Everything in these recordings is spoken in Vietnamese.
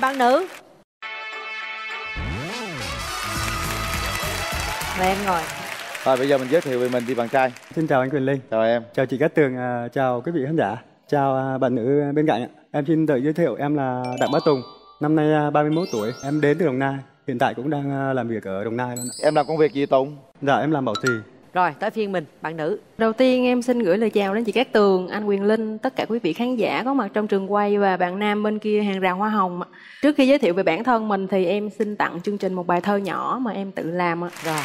mời bạn nữ mời em ngồi Rồi bây giờ mình giới thiệu về mình đi bạn trai. Xin chào anh Quyền Linh. Chào em. Chào chị Cát Tường, à, chào quý vị khán giả. Chào à, bạn nữ bên cạnh ạ. Em xin tự giới thiệu em là Đặng Bá Tùng, năm nay à, 31 tuổi. Em đến từ Đồng Nai, hiện tại cũng đang à, làm việc ở Đồng Nai luôn ạ. Em làm công việc gì Tùng? Dạ em làm bảo trì. Rồi tới phiên mình bạn nữ Đầu tiên em xin gửi lời chào đến chị Cát Tường, anh Quyền Linh, tất cả quý vị khán giả có mặt trong trường quay và bạn nam bên kia hàng rào hoa hồng. Trước khi giới thiệu về bản thân mình thì em xin tặng chương trình một bài thơ nhỏ mà em tự làm. ạ. rồi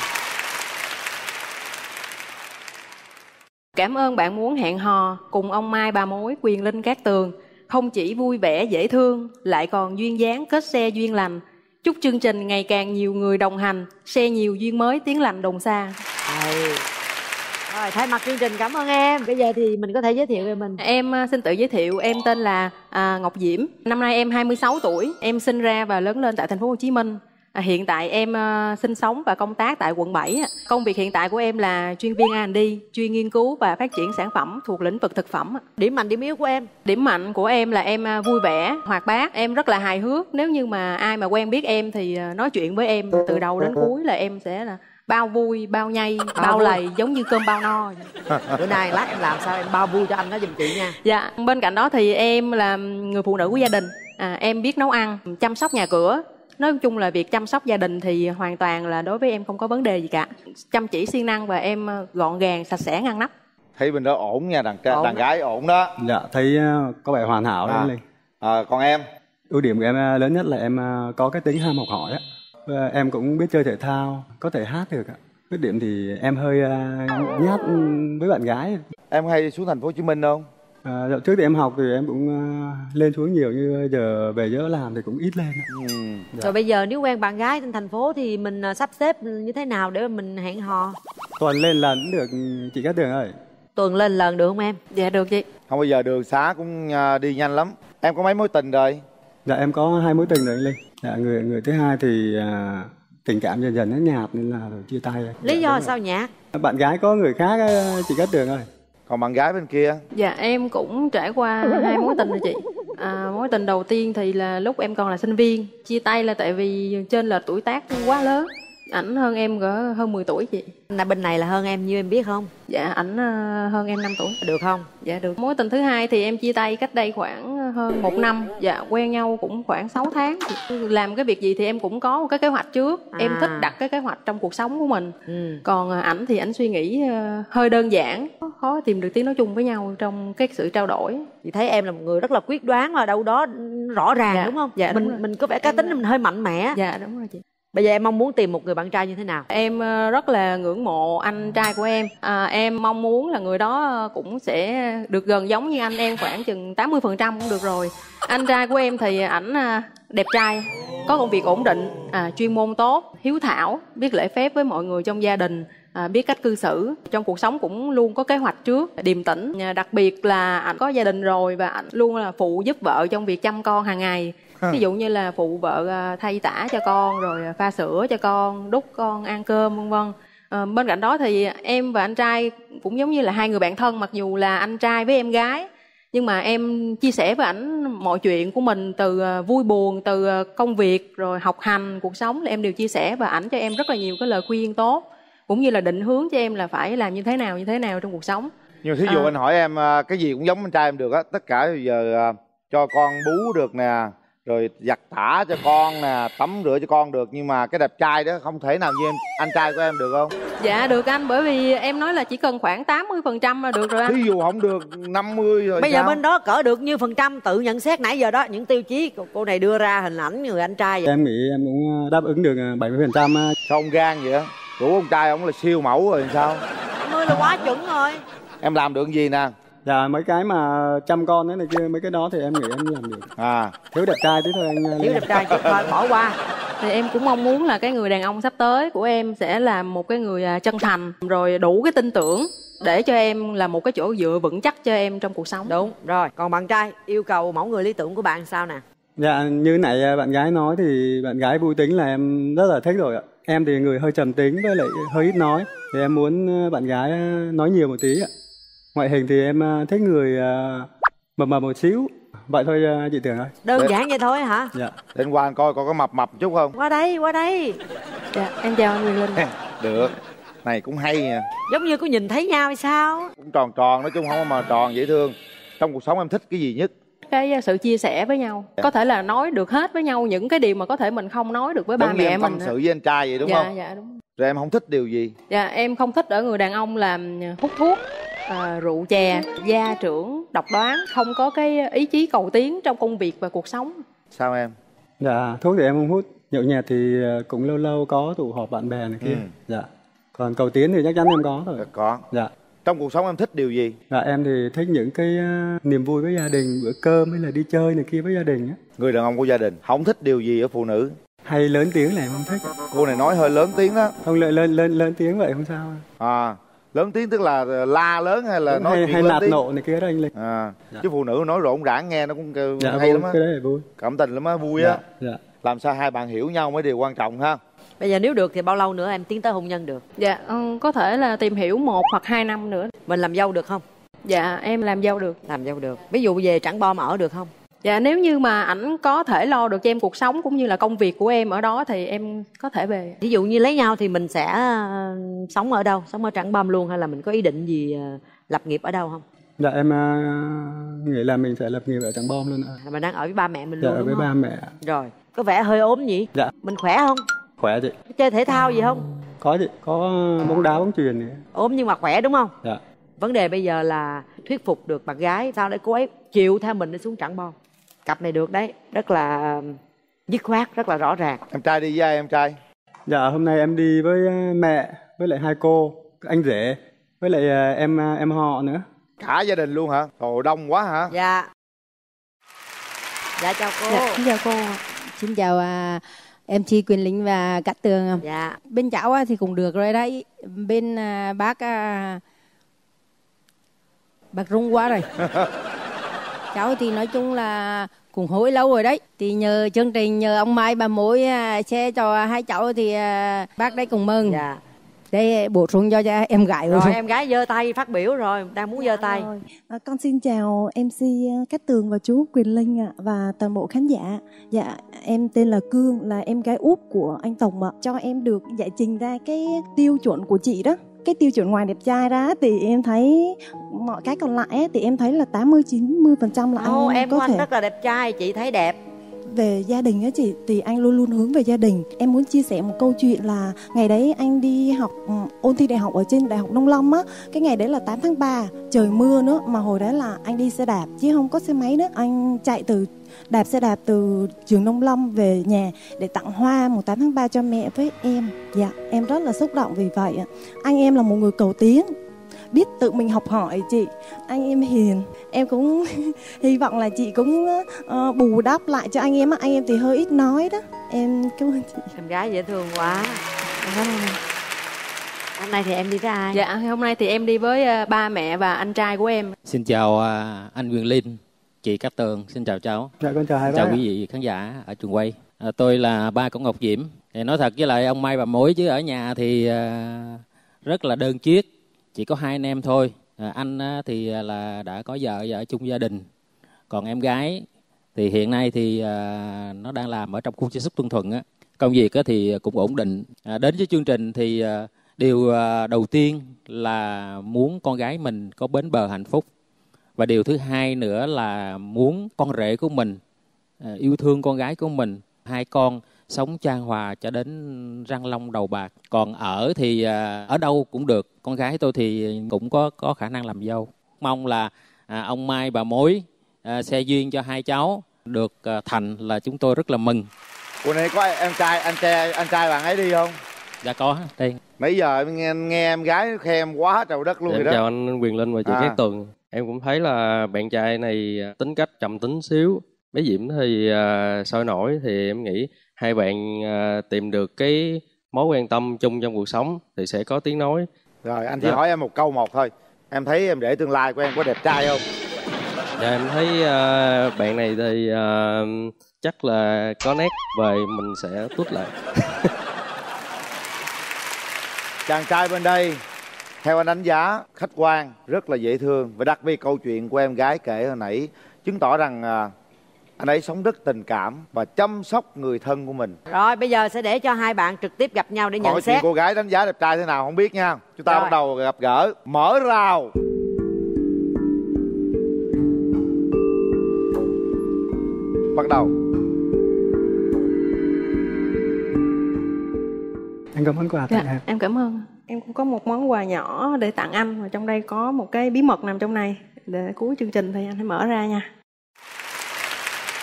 Cảm ơn bạn muốn hẹn hò cùng ông Mai bà mối Quyền Linh Cát Tường. Không chỉ vui vẻ dễ thương, lại còn duyên dáng kết xe duyên lành. Chúc chương trình ngày càng nhiều người đồng hành, xe nhiều duyên mới tiếng lành đồng xa. Hay. rồi thay mặt chương trình cảm ơn em bây giờ thì mình có thể giới thiệu về mình Em à, xin tự giới thiệu, em tên là à, Ngọc Diễm. Năm nay em 26 tuổi, em sinh ra và lớn lên tại thành phố Hồ Chí Minh. À, hiện tại em à, sinh sống và công tác tại quận 7. ạ. Công việc hiện tại của em là chuyên viên R&D, chuyên nghiên cứu và phát triển sản phẩm thuộc lĩnh vực thực phẩm. điểm mạnh điểm yếu của em Điểm mạnh của em là em à, vui vẻ, hoạt bát, em rất là hài hước. Nếu như mà ai mà quen biết em thì nói chuyện với em từ đầu đến cuối là em sẽ là bao vui, bao nhây, bao, vui. lầy giống như cơm bao no. bữa nay lát em làm sao em bao vui cho anh đó giùm chị nha Dạ, bên cạnh đó thì em là người phụ nữ của gia đình. À, em biết nấu ăn, chăm sóc nhà cửa. Nói chung là việc chăm sóc gia đình thì hoàn toàn là đối với em không có vấn đề gì cả. Chăm chỉ siêng năng và em ờ, gọn gàng, sạch sẽ, ngăn nắp. Thấy bên đó ổn nha, đàn, trai- Ổn. đàn gái ổn đó. Dạ thấy à, có vẻ hoàn hảo đấy À. À, còn em? Ưu điểm của em à, lớn nhất là em có cái tính ham học hỏi á. Và Em cũng biết chơi thể thao, có thể hát được ạ. Khuyết điểm thì em hơi à, nhát với bạn gái. Em hay xuống thành phố Hồ Chí Minh không? À, dạo trước thì em học thì em cũng à, lên xuống nhiều như giờ về giờ làm thì cũng ít lên. ạ. Ừ. rồi bây giờ nếu quen bạn gái trên thành phố thì mình à, sắp xếp như thế nào để mình hẹn hò Tuần lên cũng được chị Cát Tường ơi. tuần lên lần được không em Dạ được chị. Không bây giờ đường xá cũng à, đi nhanh lắm. Em có mấy mối tình rồi? Dạ em có hai mối tình rồi anh Linh. Dạ người người thứ hai thì à, tình cảm dần dần nó nhạt nên là rồi chia tay. lý Dạ, do sao rồi. Bạn gái có người khác á, chị Cát Tường ơi. Còn bạn gái bên kia? Dạ em cũng trải qua hai mối tình rồi chị. À, mối tình đầu tiên thì là lúc em còn là sinh viên. Chia tay là tại vì trên lệch tuổi tác quá lớn. Ảnh hơn em cỡ hơn 10 tuổi chị. là bên này là hơn em như em biết không Dạ ảnh ờ, hơn em 5 tuổi. được không Dạ được. Mối tình thứ hai thì em chia tay cách đây khoảng hơn một năm. Dạ quen nhau cũng khoảng 6 tháng. Làm cái việc gì thì em cũng có một cái kế hoạch trước. Em À. thích đặt cái kế hoạch trong cuộc sống của mình. ừ Còn à, ảnh thì ảnh suy nghĩ ờ, hơi đơn giản, khó tìm được tiếng nói chung với nhau trong cái sự trao đổi. chị thấy em là một người rất là quyết đoán và đâu đó rõ ràng Dạ, đúng không dạ, mình mình có vẻ cá tính mình hơi mạnh mẽ Dạ đúng rồi chị bây giờ em mong muốn tìm một người bạn trai như thế nào Em ờ, rất là ngưỡng mộ anh trai của em. À, em mong muốn là người đó ờ, cũng sẽ được gần giống như anh em khoảng chừng 80% cũng được rồi. Anh trai của em thì ảnh ờ, đẹp trai, có công việc ổn định, à, chuyên môn tốt, hiếu thảo, biết lễ phép với mọi người trong gia đình. À, biết cách cư xử trong cuộc sống cũng luôn có kế hoạch trước điềm tĩnh À, đặc biệt là ảnh có gia đình rồi và ảnh luôn là phụ giúp vợ trong việc chăm con hàng ngày ví dụ như là phụ vợ à, thay tả cho con rồi à, pha sữa cho con đút con ăn cơm vân vân à, bên cạnh đó thì em và anh trai cũng giống như là hai người bạn thân mặc dù là anh trai với em gái nhưng mà em chia sẻ với ảnh mọi chuyện của mình từ à, vui buồn từ công việc rồi học hành cuộc sống là em đều chia sẻ và ảnh cho em rất là nhiều cái lời khuyên tốt cũng như là định hướng cho em là phải làm như thế nào như thế nào trong cuộc sống Nhưng thí dụ À. anh hỏi em cái gì cũng giống anh trai em được á. Tất cả bây giờ cho con bú được nè. Rồi giặt tả cho con nè. Tắm rửa cho con được. Nhưng mà cái đẹp trai đó không thể nào như em, anh trai của em được không? dạ được anh bởi vì em nói là chỉ cần khoảng 80% là được rồi anh Thí dụ không được 50 rồi bây giờ sao? bên đó cỡ được như phần trăm tự nhận xét nãy giờ đó những tiêu chí cô, cô này đưa ra hình ảnh người anh trai vậy. Em nghĩ em cũng à, đáp ứng được à, 70% á. Sao ông gan vậy á? Rủ ông trai ông là siêu mẫu rồi sao? mươi là quá chuẩn rồi Em làm được gì nè? Dạ mấy cái mà chăm con đấy này kia mấy cái đó thì em nghĩ em làm được. À, Thiếu đẹp trai tí thôi anh à, thiếu đẹp trai thôi bỏ qua thì em cũng mong muốn là cái người đàn ông sắp tới của em sẽ là một cái người à, chân thành rồi đủ cái tin tưởng để cho em là một cái chỗ dựa vững chắc cho em trong cuộc sống đúng rồi còn bạn trai yêu cầu mẫu người lý tưởng của bạn sao nè Dạ như nãy à, bạn gái nói thì bạn gái vui tính là em rất là thích rồi ạ. Em thì người hơi trầm tính với lại hơi ít nói thì em muốn bạn gái nói nhiều một tí ạ. Ngoại hình thì em à, thích người à, mập mập một xíu. Vậy thôi à, chị Tường ơi. đơn Đấy. giản vậy thôi hả? Dạ. lên qua anh coi coi có mập mập chút không? Qua đây qua đây. Dạ em chào anh Quyền Linh được. Này cũng hay nha. Giống như có nhìn thấy nhau hay sao? Cũng tròn tròn nói chung không có mà tròn dễ thương. Trong cuộc sống em thích cái gì nhất cái sự chia sẻ với nhau có thể là nói được hết với nhau những cái điều mà có thể mình không nói được với ba giống như mẹ em tâm mình sự với anh trai vậy đúng dạ không dạ đúng rồi em không thích điều gì dạ em không thích ở người đàn ông làm hút thuốc à, rượu chè gia trưởng độc đoán không có cái ý chí cầu tiến trong công việc và cuộc sống sao em Dạ, thuốc thì em không hút. Nhậu nhẹt thì cũng lâu lâu có tụ họp bạn bè này kia. Ừ. Dạ. Còn cầu tiến thì chắc chắn em có rồi. có Dạ. Trong cuộc sống em thích điều gì Dạ em thì thích những cái à, niềm vui với gia đình, bữa cơm hay là đi chơi này kia với gia đình á. người đàn ông của gia đình không thích điều gì ở phụ nữ Hay lớn tiếng là em không thích. cô này nói hơi lớn tiếng đó Không lên lên lên lớn tiếng vậy không sao. à lớn tiếng tức là la lớn hay là nói hay chuyện hay nạt tiếng nộ này kia đó anh Linh. à Dạ. chứ phụ nữ nói rộn rãng nghe nó cũng kêu Dạ hay vui, lắm á cái đấy là vui. cảm tình lắm á vui Dạ, á dạ. làm sao hai bạn hiểu nhau mới điều quan trọng ha bây giờ nếu được thì bao lâu nữa em tiến tới hôn nhân được? Dạ ừ, có thể là tìm hiểu một hoặc hai năm nữa. Mình làm dâu được không? Dạ em làm dâu được. Làm dâu được. Ví dụ về trảng bom ở được không? Dạ nếu như mà ảnh có thể lo được cho em cuộc sống cũng như là công việc của em ở đó thì em có thể về. Ví dụ như lấy nhau thì mình sẽ ờ, sống ở đâu? Sống ở trảng bom luôn hay là mình có ý định gì ờ, lập nghiệp ở đâu không? Dạ em nghĩ là mình sẽ lập nghiệp ở Tràng Bom luôn ạ. Mình đang ở với ba mẹ mình Dạ luôn ở đúng với không? ba mẹ. rồi có vẻ hơi ốm nhỉ? Dạ. mình khỏe không Khỏe chị. chơi thể thao gì không? Có chị, có bóng đá bóng chuyền này. ốm nhưng mà khỏe đúng không? Dạ. vấn đề bây giờ là thuyết phục được bạn gái sao để cô ấy chịu theo mình để xuống trảng bom cặp này được đấy rất là dứt khoát rất là rõ ràng. Em trai đi với ai em trai? Dạ hôm nay em đi với mẹ với lại hai cô, anh rể với lại à, em à, em họ nữa. cả gia đình luôn hả? Ồ đông quá hả? Dạ. Dạ chào cô. Dạ xin chào cô. Xin chào à, em Chi Quyền Linh và Cát Tường. dạ Bên cháu à, thì cũng được rồi đấy. Bên à, bác à, bác rung quá rồi. cháu thì nói chung là cũng hối lâu rồi đấy. Thì nhờ chương trình nhờ ông Mai bà mối à, xe cho hai cháu thì à, bác đây cũng mừng. dạ Đây bổ sung cho, cho em gái rồi em gái giơ tay phát biểu rồi đang muốn giơ tay Rồi. À, con xin chào MC Cát Tường và chú Quyền Linh ạ và toàn bộ khán giả. Dạ, em tên là Cương, là em gái út của anh Tổng ạ. Cho em được giải trình ra cái tiêu chuẩn của chị đó. Cái tiêu chuẩn ngoài đẹp trai ra thì em thấy mọi cái còn lại ấy, thì em thấy là 80 90% là Ô, anh em có thể rất là đẹp trai chị thấy đẹp về gia đình á chị. Thì anh luôn luôn hướng về gia đình. Em muốn chia sẻ một câu chuyện là ngày đấy anh đi học ừ, ôn thi đại học ở trên đại học nông lâm á. Cái ngày đấy là 8 tháng 3 trời mưa nữa, mà hồi đấy là anh đi xe đạp, chứ không có xe máy nữa. Anh chạy từ, đạp xe đạp từ trường nông lâm về nhà để tặng hoa mùng 8 tháng 3 cho mẹ với em. Dạ em rất là xúc động vì vậy anh em là một người cầu tiến biết tự mình học hỏi chị anh em hiền em cũng hy vọng là chị cũng ờ, bù đắp lại cho anh em á anh em thì hơi ít nói đó em cảm ơn chị em gái dễ thương quá Em cảm ơn em. hôm nay thì em đi với ai dạ hôm nay thì em đi với à, ba mẹ và anh trai của em Xin chào à, anh Quyền Linh, chị Cát Tường, xin chào cháu. Dạ con chào hai. Chào quý vị khán giả ở trường quay. À, tôi là ba của Ngọc Diễm. Thì nói thật với lại ông Mai bà Mối chứ ở nhà thì à, rất là đơn chiếc, chỉ có hai anh em thôi. À, anh thì à, là đã có vợ vợ chung gia đình. Còn em gái thì hiện nay thì à, nó đang làm ở trong khu chế xuất Tuân Thuận á. Công việc á, thì cũng ổn định. À, đến với chương trình thì à, điều à, đầu tiên là muốn con gái mình có bến bờ hạnh phúc và điều thứ hai nữa là muốn con rể của mình à, yêu thương con gái của mình hai con sống chan hòa cho đến răng long đầu bạc. Còn ở thì à, ở đâu cũng được. Con gái tôi thì cũng có có khả năng làm dâu. Mong là à, ông mai bà mối à, xe duyên cho hai cháu được thành là chúng tôi rất là mừng. Bữa nay có em trai anh trai anh trai bạn ấy đi không? Dạ có đây nãy giờ em nghe, nghe em gái khen em quá trời đất luôn Dạ, rồi đó. chào anh Quyền Linh và chị À. Cát Tường. Em cũng thấy là bạn trai này tính cách trầm tính xíu. Bé Diễm thì à, sôi nổi thì em nghĩ hai bạn à, tìm được cái mối quan tâm chung trong cuộc sống thì sẽ có tiếng nói. rồi anh chỉ Dạ. hỏi em một câu một thôi em thấy em để tương lai của em có đẹp trai không Và em thấy à, bạn này thì à, chắc là có nét về mình sẽ tút lại. chàng trai bên đây theo anh đánh giá khách quan rất là dễ thương và đặc biệt câu chuyện của em gái kể hồi nãy chứng tỏ rằng à, anh ấy sống rất tình cảm và chăm sóc người thân của mình rồi bây giờ sẽ để cho hai bạn trực tiếp gặp nhau để nhận chuyện xét cô gái đánh giá đẹp trai thế nào không biết nha chúng ta Rồi. bắt đầu gặp gỡ mở rào bắt đầu anh có món quà tặng Dạ, em em cảm ơn. Em cũng có một món quà nhỏ để tặng anh và trong đây có một cái bí mật nằm trong này. Để cuối chương trình thì anh hãy mở ra nha.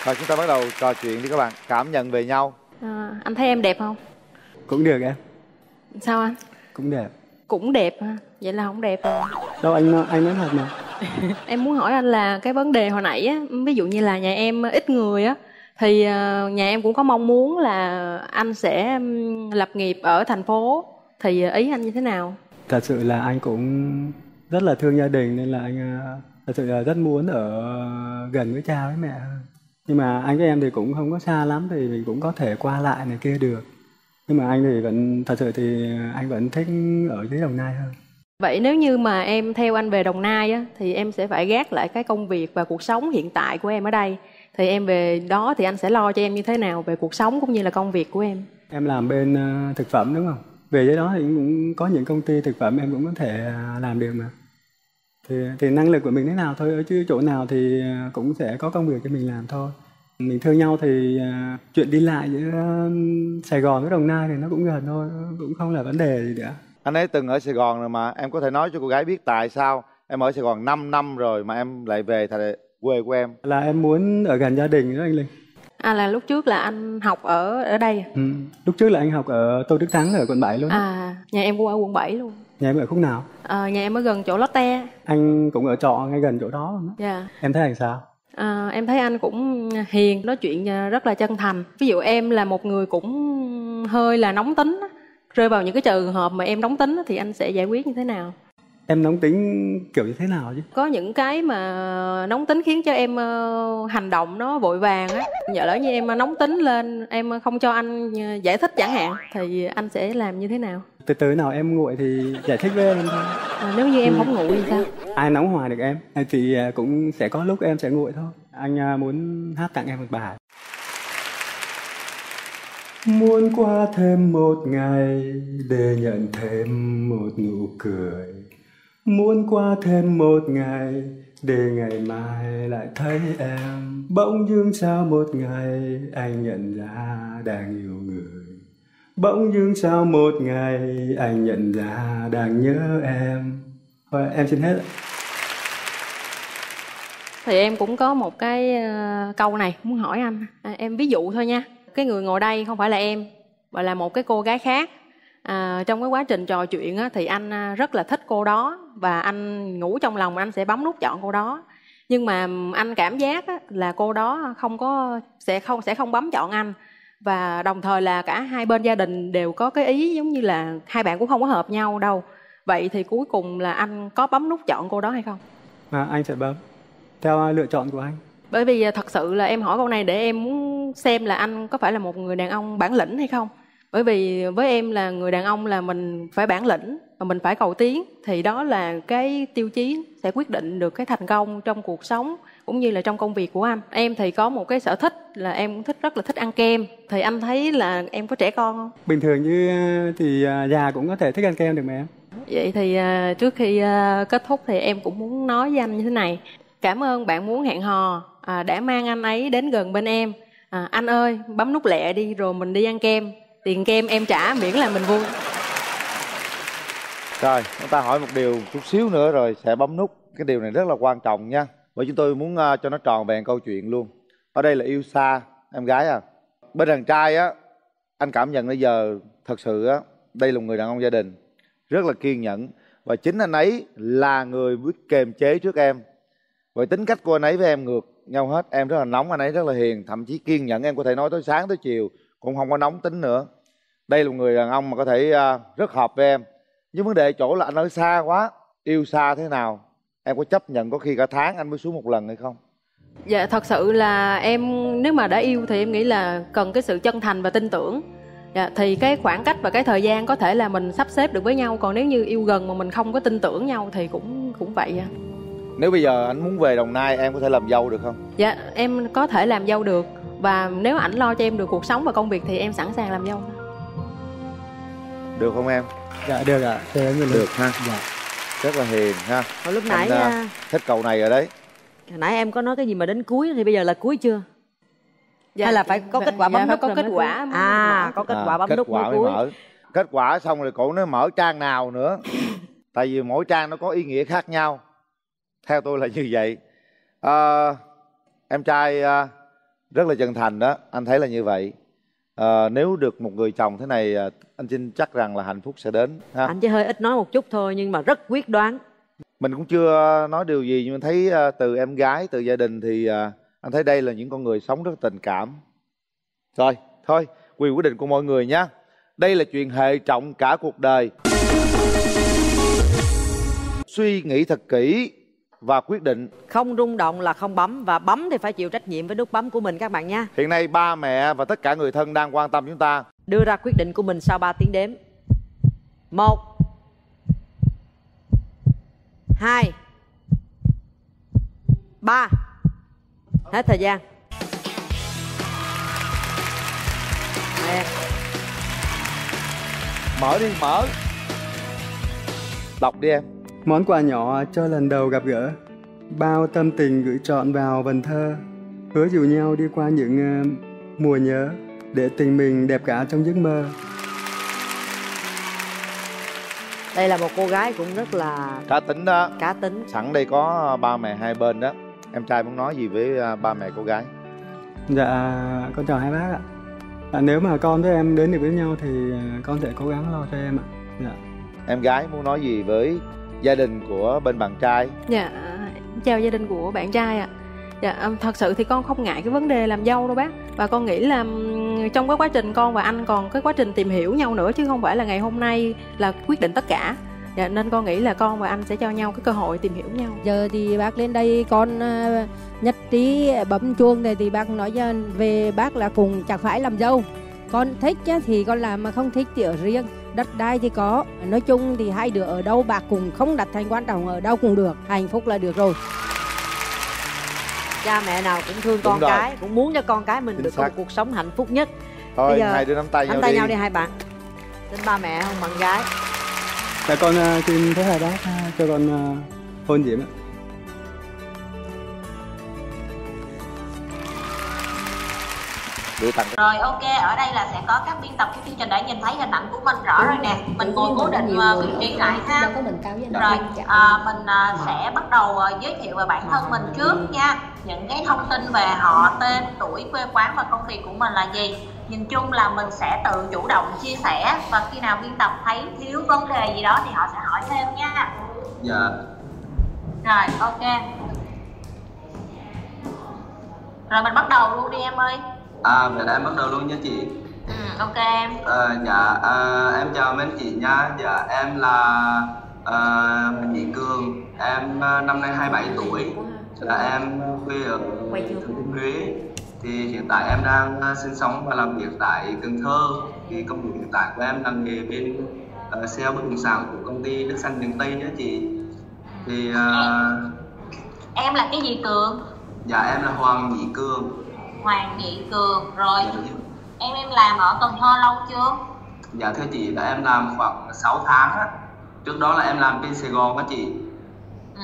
Rồi chúng ta bắt đầu trò chuyện đi các bạn cảm nhận về nhau À, anh thấy em đẹp không? cũng được em Sao anh? cũng đẹp Cũng đẹp ha. Vậy là không đẹp rồi. đâu anh anh nói thật mà Em muốn hỏi anh là cái vấn đề hồi nãy á, ví dụ như là nhà em ít người á thì ờ, nhà em cũng có mong muốn là anh sẽ lập nghiệp ở thành phố thì ý anh như thế nào? thật sự là anh cũng rất là thương gia đình nên là anh thật sự là rất muốn ở gần với cha với mẹ hơn nhưng mà anh với em thì cũng không có xa lắm thì mình cũng có thể qua lại này kia được nhưng mà anh thì vẫn thật sự thì anh vẫn thích ở dưới đồng nai hơn Vậy nếu như mà em theo anh về Đồng Nai á, thì em sẽ phải gác lại cái công việc và cuộc sống hiện tại của em ở đây. Thì em về đó thì anh sẽ lo cho em như thế nào về cuộc sống cũng như là công việc của em. em làm bên à, thực phẩm đúng không về dưới đó thì cũng có những công ty thực phẩm em cũng có thể à, làm được mà thì thì năng lực của mình thế nào thôi ở chứ chỗ nào thì à, cũng sẽ có công việc cho mình làm thôi mình thương nhau thì à, chuyện đi lại giữa à, Sài Gòn với Đồng Nai thì nó cũng gần thôi cũng không là vấn đề gì nữa anh ấy từng ở sài gòn rồi mà em có thể nói cho cô gái biết tại sao em ở sài gòn 5 năm rồi mà em lại về thành quê của em là em muốn ở gần gia đình đó anh Linh À là lúc trước là anh học ở ở đây. à? ừ. lúc trước là anh học ở Tô Đức Thắng ở quận 7 luôn À, nhà em cũng ở quận 7 luôn. Nhà em ở khúc nào À, nhà em ở gần chỗ Lotte. anh cũng ở trọ ngay gần chỗ đó. Dạ. em thấy anh sao À, em thấy anh cũng hiền, nói chuyện à, rất là chân thành. Ví dụ em là một người cũng hơi là nóng tính, rơi vào những cái trường hợp mà em nóng tính thì anh sẽ giải quyết như thế nào? em nóng tính kiểu như thế nào chứ có những cái mà nóng tính khiến cho em ờ, hành động nó vội vàng á nhờ lỡ như em nóng tính lên em không cho anh ờ, giải thích chẳng hạn thì anh sẽ làm như thế nào từ từ nào em nguội thì giải thích với em thôi. À, nếu như em không nguội thì sao? Ai nóng hoài được em? Thì à, cũng sẽ có lúc em sẽ nguội thôi. Anh à, muốn hát tặng em một bài. Muốn qua thêm một ngày để nhận thêm một nụ cười. Muốn qua thêm một ngày để ngày mai lại thấy em. Bỗng dưng sau một ngày anh nhận ra đang yêu người bỗng dưng sau một ngày anh nhận ra đang nhớ em. Thôi em xin hết thì em cũng có một cái ờ, câu này muốn hỏi anh. À, em ví dụ thôi nha. Cái người ngồi đây không phải là em mà là một cái cô gái khác. À, trong cái quá trình trò chuyện á, thì anh à, rất là thích cô đó và anh ngủ trong lòng anh sẽ bấm nút chọn cô đó. Nhưng mà anh cảm giác á, là cô đó không có sẽ không sẽ không bấm chọn anh và đồng thời là cả hai bên gia đình đều có cái ý giống như là hai bạn cũng không có hợp nhau đâu. Vậy thì cuối cùng là anh có bấm nút chọn cô đó hay không? Mà anh sẽ bấm. Theo à, lựa chọn của anh. Bởi vì à, thật sự là em hỏi câu này để em muốn xem là anh có phải là một người đàn ông bản lĩnh hay không. Bởi vì với em là người đàn ông là mình phải bản lĩnh và mình phải cầu tiến thì đó là cái tiêu chí sẽ quyết định được cái thành công trong cuộc sống cũng như là trong công việc của anh em thì có một cái sở thích là em cũng thích rất là thích ăn kem thì anh thấy là em có trẻ con không bình thường như thì à, già cũng có thể thích ăn kem được mà em Vậy thì à, trước khi à, kết thúc thì em cũng muốn nói với anh như thế này. Cảm ơn bạn muốn hẹn hò đã mang anh ấy đến gần bên em. À, anh ơi, bấm nút lẹ đi rồi mình đi ăn kem. Tiền kem em trả miễn là mình vui. Rồi, chúng ta hỏi một điều chút xíu nữa rồi sẽ bấm nút. Cái điều này rất là quan trọng nha. Bởi chúng tôi muốn à, cho nó tròn vẹn câu chuyện luôn. Ở đây là yêu xa, em gái à. Bên đàn trai á, anh cảm nhận bây giờ thật sự á, đây là một người đàn ông gia đình. Rất là kiên nhẫn. Và chính anh ấy là người biết kềm chế trước em. Vậy tính cách của anh ấy với em ngược nhau hết. Em rất là nóng, anh ấy rất là hiền. Thậm chí kiên nhẫn, em có thể nói tới sáng tới chiều. Cũng không có nóng tính nữa. Đây là một người đàn ông mà có thể uh, rất hợp với em nhưng vấn đề chỗ là anh ở xa quá yêu xa thế nào em có chấp nhận có khi cả tháng anh mới xuống một lần hay không? Dạ thật sự là em nếu mà đã yêu thì em nghĩ là cần cái sự chân thành và tin tưởng. Dạ, thì cái khoảng cách và cái thời gian có thể là mình sắp xếp được với nhau còn nếu như yêu gần mà mình không có tin tưởng nhau thì cũng cũng vậy à. nếu bây giờ anh muốn về đồng nai em có thể làm dâu được không? Dạ em có thể làm dâu được. Và nếu ảnh lo cho em được cuộc sống và công việc thì em sẵn sàng làm dâu. Được không em? Dạ được ạ. Em được ha. Dạ rất là hiền ha. Hồi lúc Anh, nãy à, à, thích cậu này rồi đấy. hồi nãy em có nói cái gì mà đến cuối thì bây giờ là cuối chưa? Dạ, hay là phải có kết quả dạ, bấm phải nút có kết quả à có kết À, quả bấm kết nút quả mới cuối. mở. Kết quả xong rồi cậu nói mở trang nào nữa. Tại vì mỗi trang nó có ý nghĩa khác nhau. Theo tôi là như vậy. À, em trai rất là chân thành đó. Anh thấy là như vậy à, nếu được một người chồng thế này à, anh xin chắc rằng là hạnh phúc sẽ đến ha? Anh chỉ hơi ít nói một chút thôi nhưng mà rất quyết đoán. Mình cũng chưa nói điều gì nhưng mà thấy à, từ em gái từ gia đình thì anh thấy đây là những con người sống rất tình cảm. Rồi thôi quyền quyết định của mọi người nhé đây là chuyện hệ trọng cả cuộc đời. Suy nghĩ thật kỹ và quyết định. Không rung động là không bấm và bấm thì phải chịu trách nhiệm với nút bấm của mình các bạn nha. Hiện nay ba mẹ và tất cả người thân đang quan tâm chúng ta. Đưa ra quyết định của mình sau 3 tiếng đếm. Một hai ba. Hết thời gian. Em. mở đi mở. Đọc đi em Món quà nhỏ cho lần đầu gặp gỡ. Bao tâm tình gửi trọn vào vần thơ. Hứa dìu nhau đi qua những ờ, mùa nhớ Để tình mình đẹp cả trong giấc mơ. Đây là một cô gái cũng rất là cá tính đó. cá tính. Sẵn đây có ba mẹ hai bên đó. Em trai muốn nói gì với à, ba mẹ cô gái? Dạ con chào hai bác ạ. À, Nếu mà con với em đến được với nhau thì ờ, con sẽ cố gắng lo cho em ạ. Dạ. Em gái muốn nói gì với gia đình của bên bạn trai Dạ, chào gia đình của bạn trai ạ. Dạ, ừm, thật sự thì con không ngại cái vấn đề làm dâu đâu bác. Và con nghĩ là trong cái quá trình con và anh còn cái quá trình tìm hiểu nhau nữa chứ không phải là ngày hôm nay là quyết định tất cả. Dạ, nên con nghĩ là con và anh sẽ cho nhau cái cơ hội tìm hiểu nhau. giờ thì bác lên đây con à, nhất trí bấm chuông này thì bác nói cho về bác là cùng chẳng phải làm dâu con thích thì con làm mà không thích thì ở riêng đất đai thì có. Nói chung thì hai đứa ở đâu bác cùng không đặt thành quan trọng ở đâu cũng được. Hạnh phúc là được rồi. Cha mẹ nào cũng thương Đúng con rồi. cái cũng muốn cho con cái mình Chính được có một xác. cuộc sống hạnh phúc nhất. Thôi Bây giờ hai đứa nắm tay nắm nhau tay đi. nhau đi hai bạn. Xin ba mẹ không bạn gái. Dạ con ờ, xin phép hai bác ờ, cho con ờ, hôn Diễm ạ đưa tặng Rồi ok, ở đây là sẽ có các biên tập của chương trình để nhìn thấy hình ảnh của mình rõ rồi nè. Mình ngồi cố định ờ, vị trí lại ha. Rồi, à, mình à, sẽ bắt đầu à, giới thiệu về bản thân mình trước nha. Những cái thông tin về họ, tên, tuổi, quê quán và công việc của mình là gì. Nhìn chung là mình sẽ tự chủ động chia sẻ và khi nào biên tập thấy thiếu vấn đề gì đó thì họ sẽ hỏi thêm nha. Dạ, Rồi, ok. Rồi mình bắt đầu luôn đi em ơi. À, vậy là em bắt đầu luôn nha chị. Ừ, ok em. À, dạ, à, em chào mấy anh chị nha. Dạ, em là à, Nhị Cường. Em à, năm nay 27 tuổi. Là em quê ở Thừa Thiên Huế. Thì hiện tại em đang sinh sống và làm việc tại Cần Thơ. Thì công việc hiện tại của em là nghề bên uh, sale bất động sản của công ty Đức Xanh miền Tây đó chị. Thì à, Em là cái gì Cường? dạ em là Hoàng Nhị Cường. Hoàng Nhị Cường. Rồi, Dạ, em em làm ở Cần Thơ lâu chưa? Dạ thưa chị là em làm khoảng 6 tháng á. Trước đó là em làm bên Sài Gòn á chị. Ừ.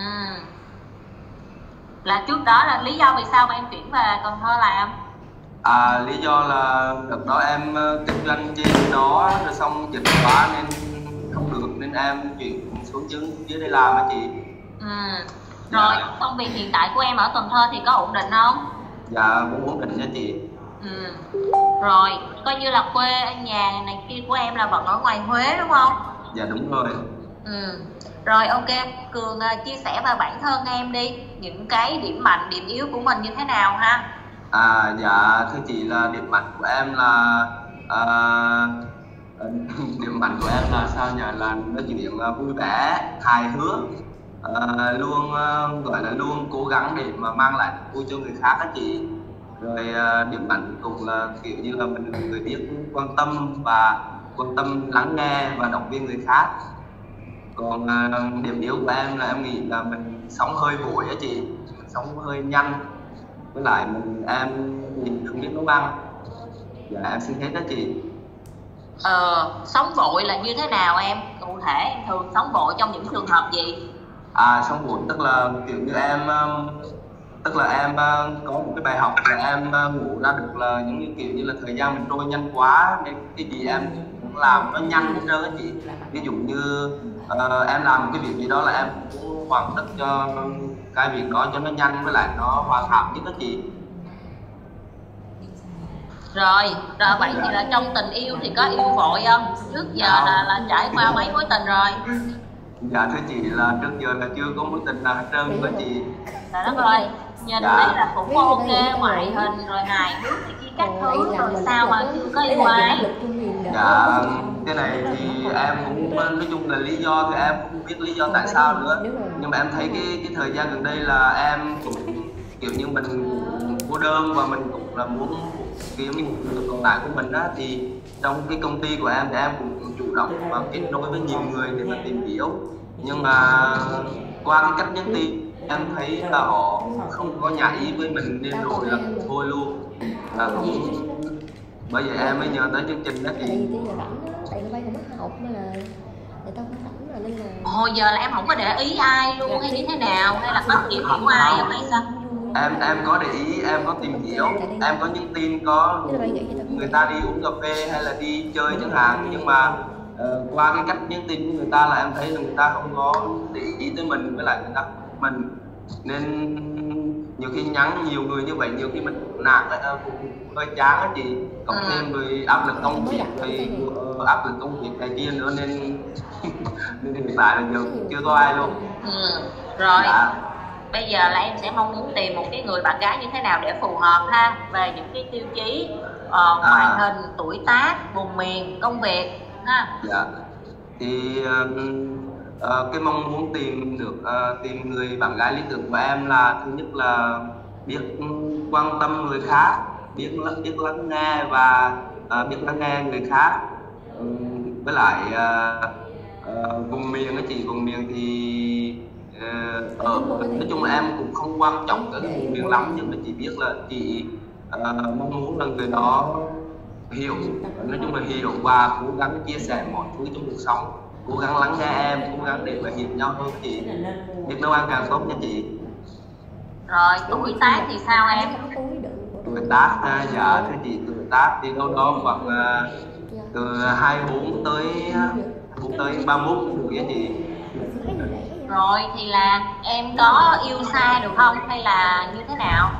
Là trước đó là lý do vì sao mà em chuyển về Cần Thơ làm? À, lý do là đợt đó em ờ, kinh doanh trên đó rồi xong dịch quá nên không được nên em chuyển xuống dưới dưới đây làm á chị. Ừ. Rồi, công việc hiện tại của em ở Cần Thơ thì có ổn định không? Dạ cũng ổn định nha chị. Ừ. Rồi, coi như là quê nhà này kia của em là vẫn ở ngoài Huế đúng không? Dạ đúng rồi. Ừ. Rồi ok, Cường à, chia sẻ về bản thân em đi Những cái điểm mạnh, điểm yếu của mình như thế nào ha À dạ thưa chị là điểm mạnh của em là à, điểm mạnh của em là sao nhỉ là nói chuyện là vui vẻ hài hước à, luôn à, gọi là luôn cố gắng để mà mang lại vui cho người khác á chị. Rồi à, điểm mạnh cũng là kiểu như là mình là người biết quan tâm và quan tâm lắng nghe và động viên người khác. Còn à, điểm yếu của em là em nghĩ là mình sống hơi vội á chị sống hơi nhanh. Với lại mình em nhìn không biết nấu ăn. Dạ em xin hết đó chị. Ờ sống vội là như thế nào em? Cụ thể em thường sống vội trong những trường hợp gì? À sống vội tức là kiểu như em um, tức là em uh, có một cái bài học là em uh, ngủ ra được là những như kiểu như là thời gian mình trôi nhanh quá nên cái gì em cũng làm nó nhanh hết trơn á chị. Ví dụ như uh, em làm một cái việc gì đó là em cũng hoàn tất cho cái việc đó cho nó nhanh với lại nó hoàn hảo nhất đó chị. Rồi rồi vậy thì là trong tình yêu thì có yêu vội không? Trước giờ là là trải qua mấy mối tình rồi dạ thưa chị là trước giờ là chưa có mối tình nào hết trơn đó chị trời đất ơi nhìn dạ. thấy là cũng ok ngoại hình rồi hài hước thì kia các thứ rồi sao mà chưa có yêu ai. dạ cái này thì em cũng nói chung là lý do thì em cũng không biết lý do tại sao nữa. nhưng mà em thấy cái cái thời gian gần đây là em cũng kiểu như mình cô đơn và mình cũng là muốn kiếm một người còn lại của mình đó thì trong cái công ty của em thì em cũng chủ động và kết nối với nhiều người để mà tìm hiểu. Nhưng mà qua cái cách nhắn tin em thấy là họ không có nhã ý với mình nên rồi là thôi luôn. Là cũng bởi vậy em mới nhờ tới chương trình đó thì tại nó bay không bắt học nên là người ta không rảnh rồi nên là hồi giờ là em không có để ý ai luôn hay như thế nào hay là có tìm hiểu ai không hay sao? Em em có để ý em có tìm hiểu em có những tin có người ta đi uống cà phê hay là đi chơi chẳng hạn. Nhưng mà uh, qua cái cách nhắn tin của người ta là em thấy là người ta không có để ý tới mình với lại người ta mình nên nhiều khi nhắn nhiều người như vậy nhiều khi mình nạt cũng hơi chán á chị cộng ừ. thêm rồi áp lực công việc thì uh, áp lực công việc này kia nữa nên nên hiện tại là giờ chưa có ai luôn ừ. rồi dạ bây giờ là em sẽ mong muốn tìm một cái người bạn gái như thế nào để phù hợp ha về những cái tiêu chí uh, ngoại à. hình tuổi tác vùng miền công việc ha. Dạ. Thì uh, uh, cái mong muốn tìm được uh, tìm người bạn gái lý tưởng của em là thứ nhất là biết quan tâm người khác biết biết lắng nghe và uh, biết lắng nghe người khác. Um, với lại uh, uh, vùng miền á chị vùng miền thì ờ, nói chung là em cũng không quan trọng cái vùng miền lắm nhưng mà chỉ biết là chị uh, mong muốn là người đó hiểu. Nói chung là hiểu và cố gắng chia sẻ mọi thứ trong cuộc sống. Cố gắng lắng nghe em cố gắng để mà hiểu nhau hơn chị. Biết nấu ăn càng tốt nha chị. Rồi tuổi tác thì sao em? Tuổi tác à, dạ thưa chị tuổi tác thì đâu đó khoảng uh, từ 24 tới 4 tới 31 cũng được nha chị. Rồi thì là em có yêu xa được không? Hay là như thế nào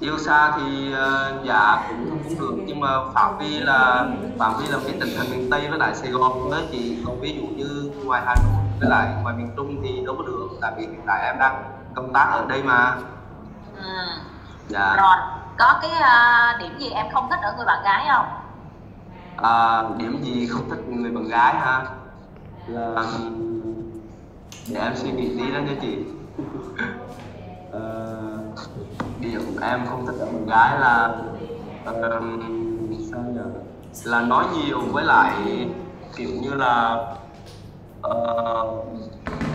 yêu xa thì uh, dạ cũng cũng được. Nhưng mà phạm vi là phạm vi là cái tỉnh thành miền tây với lại sài gòn đó chị. Còn ví dụ như ngoài hà nội với lại ngoài miền trung thì đâu có được. Tại vì hiện tại em đang công tác ở đây mà. Ừ. dạ. Rồi có cái uh, điểm gì em không thích ở người bạn gái không? À, điểm gì không thích người bạn gái ha là để em suy nghĩ tí đó nha chị. Uh, điều em không thích ở gái là um, sao nhỉ? Là nói nhiều với lại kiểu như là uh,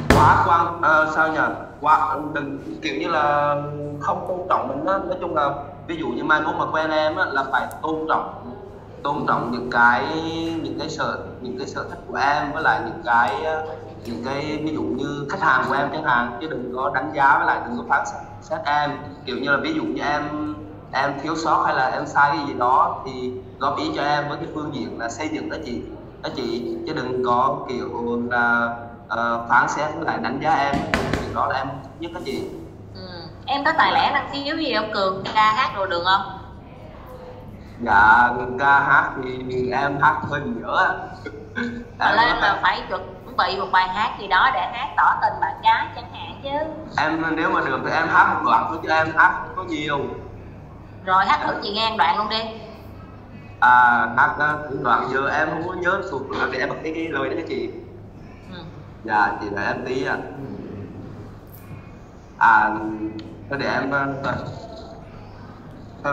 quá quan uh, sao nhỉ? Quá đừng kiểu như là không tôn trọng mình đó nói chung là ví dụ như mai mốt mà quen em á, là phải tôn trọng tôn trọng những cái những cái sở những cái sở thích của em với lại những cái những cái ví dụ như khách hàng của em chẳng hạn chứ đừng có đánh giá với lại đừng có phán xét em. Kiểu như là ví dụ như em em thiếu sót hay là em sai cái gì đó thì góp ý cho em với cái phương diện là xây dựng đó chị đó chị chứ đừng có kiểu là uh, phán xét với lại đánh giá em. Chuyện đó là em nhất đó chị ừ. em có tài lẻ năng khiếu gì không? Cường ca hát rồi được không? Dạ ca hát thì em hát hơi dở lên là phải chuẩn bị một bài hát gì đó để hát tỏ tình bạn gái chẳng hạn chứ. Em nếu mà được thì em hát một đoạn thôi chứ em hát không có nhiều. Rồi hát thử chị nghe đoạn luôn đi. À hát thử đoạn giờ em không có nhớ thuộc để em bật cái, cái lời đó cho chị. Ừ. dạ chị đợi em tí à à thôi để em thôi.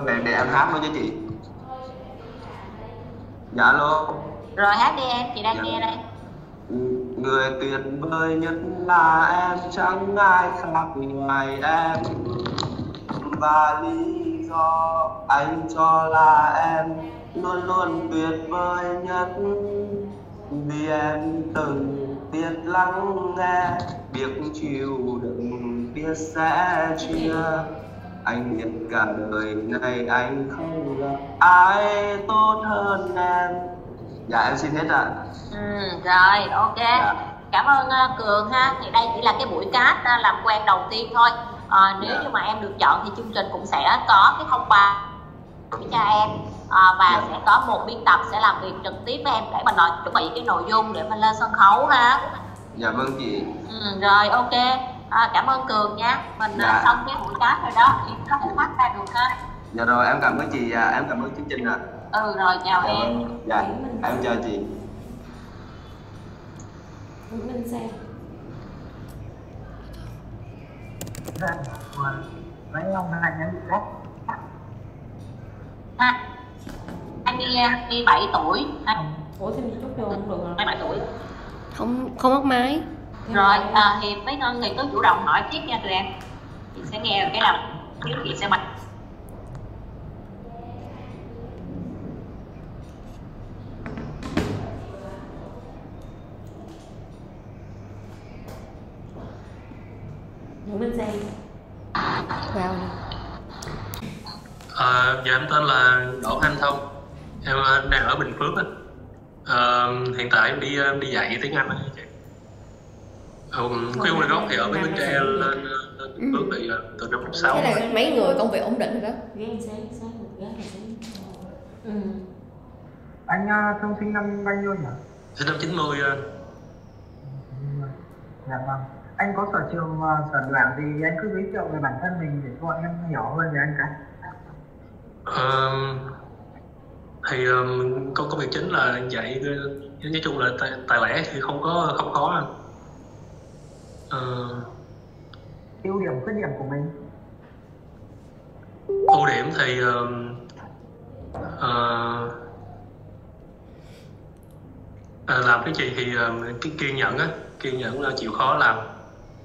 Để, để em hát luôn cho chị. Dạ luôn rồi hát đi em chị đang dạ. nghe đây người tuyệt vời nhất là em, chẳng ai khác ngoài em. Và lý do anh cho là em luôn luôn tuyệt vời nhất. Vì em từng biết lắng nghe, biết chịu đựng, biết sẽ chia. Anh biết cả đời này anh không gặp ai tốt hơn em dạ em xin hết ạ. Ừ, rồi ok. Dạ. cảm ơn uh, cường ha. Thì đây chỉ là cái buổi cast uh, làm quen đầu tiên thôi. À, nếu dạ. như mà em được chọn thì chương trình cũng sẽ có cái thông báo cha em. À, và dạ. sẽ có một biên tập sẽ làm việc trực tiếp với em để mà nói chuẩn bị cái nội dung để mà lên sân khấu ha. Dạ vâng chị. Ừ, rồi ok. À, cảm ơn cường nha. Mình dạ. xong cái buổi cast rồi đó. Em có thể phát ra được ha dạ rồi em cảm ơn chị à, em cảm ơn chương trình ạ. à. Ừ rồi chào dạ, em. vâng. dạ em chào chị. Mình xem. Mấy ông hai anh bị ha anh đi đi bảy tuổi. Anh ủa thì chút vô không được hai bảy tuổi? Không không mất máy. Rồi à, thì mấy ngân thì cứ chủ động hỏi tiếp nha tụi em. Chị sẽ nghe cái nào nếu chị sẽ bạch Minh Giang vào nè. À, dạ em tên là Đỗ Thanh Thông. Em đang ở Bình Phước á. À, hiện tại em đi đi dạy tiếng Anh á chị. Um, quê quê gốc thì ở bên Bến Tre lên, lên Phước thì từ năm lớp sáu thế là mấy người công việc ổn định rồi đó. Ừ. anh thông sinh năm bao nhiêu nhỉ? Sinh năm 90 anh Dạ vâng anh có sở trường uh, sở đoản gì anh cứ giới thiệu về bản thân mình để bọn em hiểu hơn về anh cái um, thì um, công công việc chính là dạy nói chung là tài, tài lẻ thì không có không khó anh uh, ưu điểm khuyết điểm của mình? Ưu điểm thì uh, uh, à, làm cái gì thì uh, kiên nhẫn á kiên nhẫn là chịu khó làm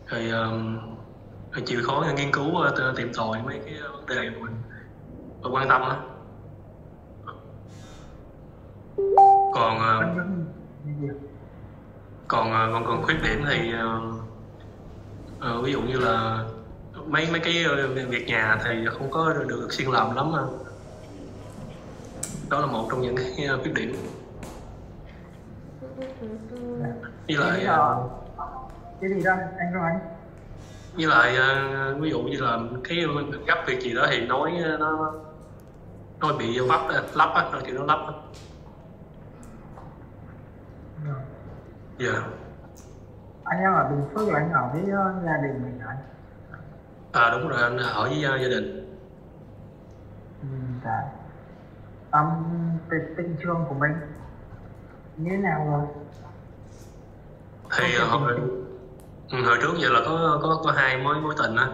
rồi, uh, chịu khó nghiên cứu uh, tìm tòi mấy cái vấn đề mình và quan tâm á. Còn uh, còn còn còn khuyết điểm thì uh, uh, ví dụ như là mấy mấy cái việc nhà thì không có được siêng làm lắm đó là một trong những cái khuyết điểm. Với lại cái gì đó anh nói với lại ví dụ như là cái gấp việc gì đó thì nói nó nói bị vấp lắp á nói chuyện nó lắp á. Dạ. Yeah. anh em ở bình phước là anh ở với gia đình mình hả à đúng rồi anh ở với gia, gia đình. Ừ, dạ. Um, tình, trường của mình. Như thế nào rồi? Thì hồi, ừ, hồi trước giờ là có có có hai mối mối tình á.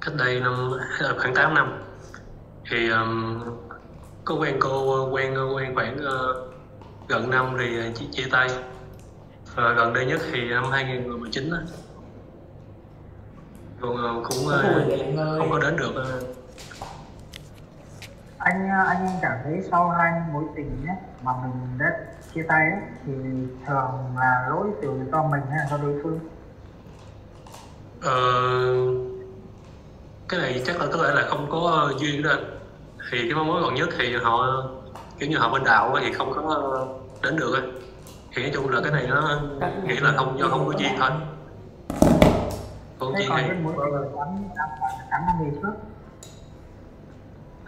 Cách đây năm khoảng 8 năm. Thì um, có quen cô quen quen khoảng uh, gần năm thì chia, chia tay. Và gần đây nhất thì năm 2019 á. Còn cũng uh, không có đến được uh. anh anh cảm thấy sau hai mối tình nhé mà mình đã chia tay ấy, thì thường là lỗi từ do mình hay là do đối phương ờ, cái này chắc là có thể là không có duyên đó thì cái mối gần nhất thì họ kiểu như họ bên đạo thì không có đến được thì nói chung là cái này nó nghĩ là không do không có duyên thôi. Không duyên thì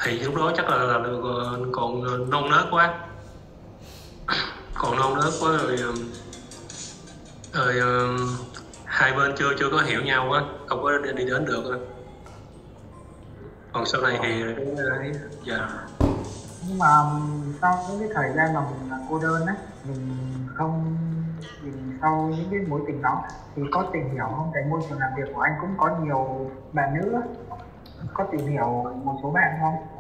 thì lúc đó chắc là, là, là còn non nớt quá. Còn non nớt quá rồi rồi hai bên chưa chưa có hiểu nhau á không có đi đến được còn sau này thì cái dạ. Nhưng mà sau những cái thời gian mà mình là cô đơn á mình không mình sau những cái mối tình đó thì có tìm hiểu không? Cái môi trường làm việc của anh cũng có nhiều bạn nữ có tìm hiểu một số bạn không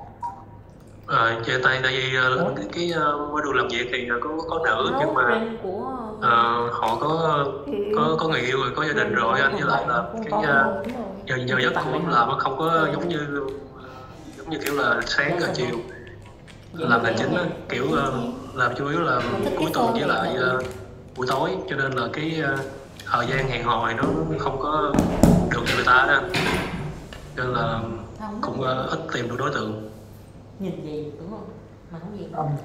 Ờ, chia tay tại vì ờ, cái, cái ờ, môi trường làm việc thì có có nữ nhưng mà ờ, họ có có có người yêu rồi có gia đình rồi anh với lại là cái ờ, giờ giờ giấc của em làm nó không có giống như giống như kiểu là sáng và chiều. làm hành chính á. kiểu ờ, làm chủ yếu là cuối tuần với lại ờ, buổi tối. Cho nên là cái ờ, thời gian hẹn hò nó không có được cho người ta đó. Cho nên là cũng ờ, ít tìm được đối tượng nhìn gì đúng không? Mà không gì Ừm,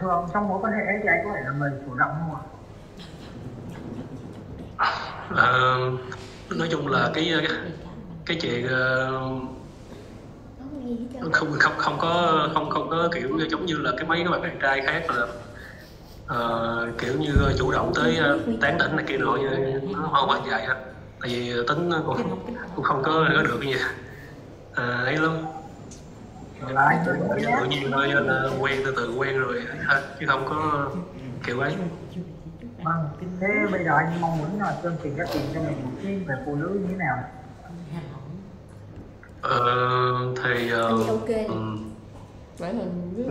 thường trong mối quan hệ thì anh có phải là người chủ động không ạ? Ờ, nói chung là cái cái, cái chuyện ờ, không không không có không không có kiểu giống như là cái mấy cái bạn trai khác là ờ, kiểu như chủ động tới ờ, tán tỉnh này kia nọ như nó không phải vậy á. Tại vì tính cũng, cũng không có, có được cái gì. À, ấy lắm là anh tự nhiên thôi là quen từ từ quen rồi. Chứ không có kiểu ấy. Vâng, thế bây giờ anh mong muốn là chương trình các tìm cho mình một phim về phụ nữ như thế nào? ờ, thì ờ, ừm,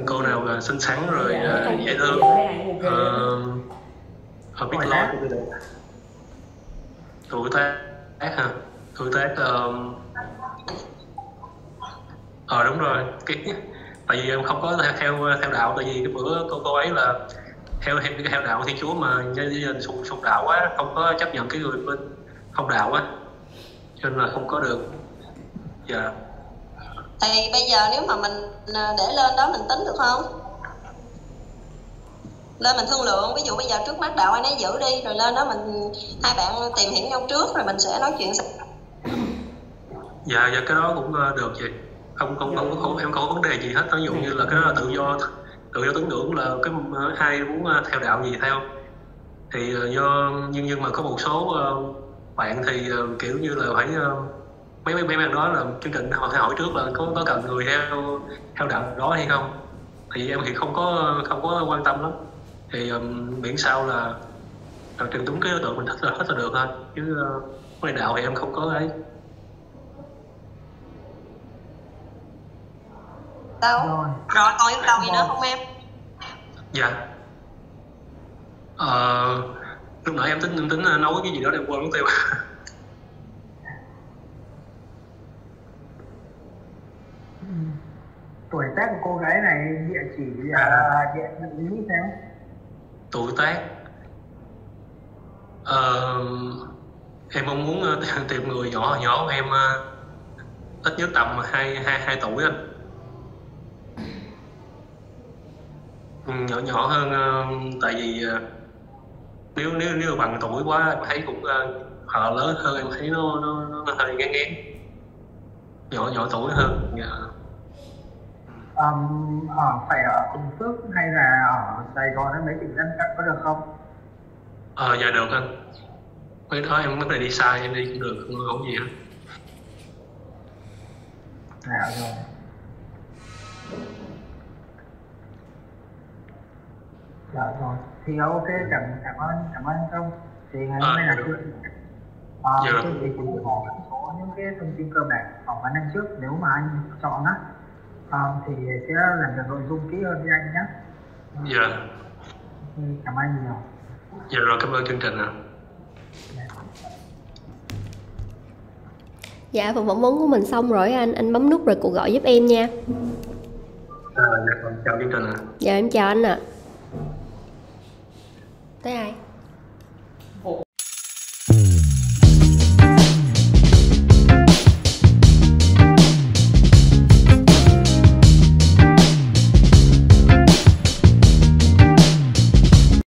cô nào mà xinh xắn rồi ờ, dễ thương ờ, ờ, biết lo tuổi tác hả tuổi tác ờ ờ đúng rồi. Cái tại vì em không có theo theo, đạo tại vì cái bữa cô cô ấy là theo theo theo đạo thiên chúa mà gia sùng sùng đạo quá không có chấp nhận cái người bên không đạo á. Cho nên là không có được. Dạ. Thì bây giờ nếu mà mình à, để lên đó mình tính được không? Lên mình thương lượng ví dụ bây giờ trước mắt đạo anh ấy giữ đi rồi lên đó mình hai bạn tìm hiểu nhau trước rồi mình sẽ nói chuyện dạ dạ cái đó cũng ờ, được chị không không không, không em không có vấn đề gì hết. Ví dụ như là cái đó là tự do tự do tín ngưỡng là cái ờ, ai muốn theo đạo gì theo. Thì ờ, do nhưng nhưng mà có một số ờ, bạn thì ờ, kiểu như là phải mấy mấy mấy bạn đó là chương trình họ hỏi trước là có có cần người theo theo đạo đó hay không. Thì em thì không có không có quan tâm lắm. Thì um, miễn sao là là truyền đúng cái đối tượng mình thích là thích là được thôi. Chứ uh, đạo thì em không có ấy đâu rồi. Còn yêu cầu gì nữa không em? Dạ. Ờ, lúc nãy em tính em tính uh, nói cái gì đó để em quên mất tiêu. Tuổi tác của cô gái này địa chỉ là địa địa lý sao? tuổi tác Ờ, em mong muốn ờ, tìm người nhỏ nhỏ của em ờ, ít nhất tầm hai hai hai tuổi anh Ừ, nhỏ nhỏ hơn ờ, tại vì ờ, nếu nếu nếu bằng tuổi quá em thấy cũng ờ, họ lớn hơn em thấy nó nó, nó hơi ngán ngán nhỏ nhỏ tuổi hơn dạ. Um, ở phải ở Bình Phước hay là ở Sài Gòn hay mấy tỉnh lân cận có được không? ờ dạ được anh mấy đó em mới đi xa em đi cũng được không không gì hết Dạ rồi. Dạ rồi. Thì ok cảm cảm ơn cảm ơn ông. Thì ngày hôm nay là chuyện à, Dạ. chương trình cũng có một số những cái thông tin cơ bản phỏng vấn anh trước nếu mà anh chọn á à, thì sẽ làm được nội dung kỹ hơn với anh nhé. dạ Cảm ơn nhiều. dạ rồi cảm ơn chương trình ạ Dạ, phần phỏng vấn của mình xong rồi anh, anh bấm nút rồi cuộc gọi giúp em nha. à, dạ, chào chương trình ạ Dạ em chào anh ạ. Tới ai?